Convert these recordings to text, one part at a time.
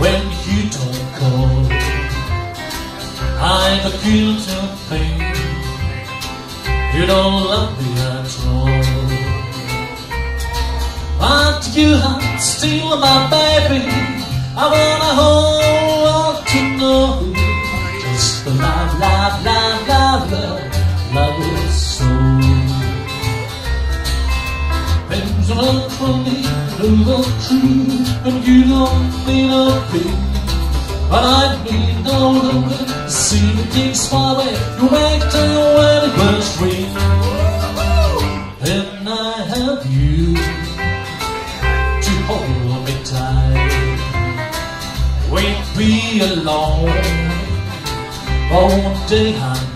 when you don't call. I'm a guilty thing. You don't love me at all. But you are still my baby. I wanna hold Not for me, those are true, and you don't mean a thing. But I need no longer see the my way. You make the wedding bells ring. Then I have you to hold me tight. We'll be alone all day and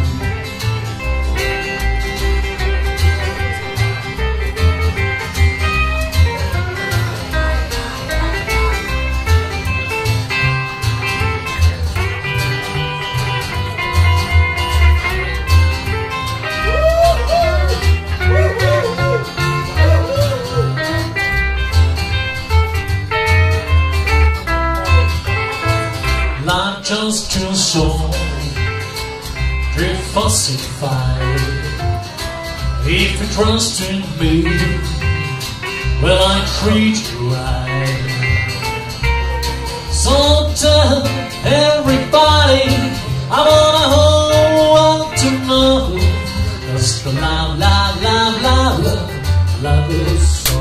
Life just too to falsify. If you trust in me, well I treat you right. So tell everybody I wanna hold on to know just the love, love, love, love, love, love is so.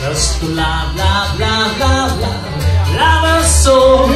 Just the love, love, love, love. so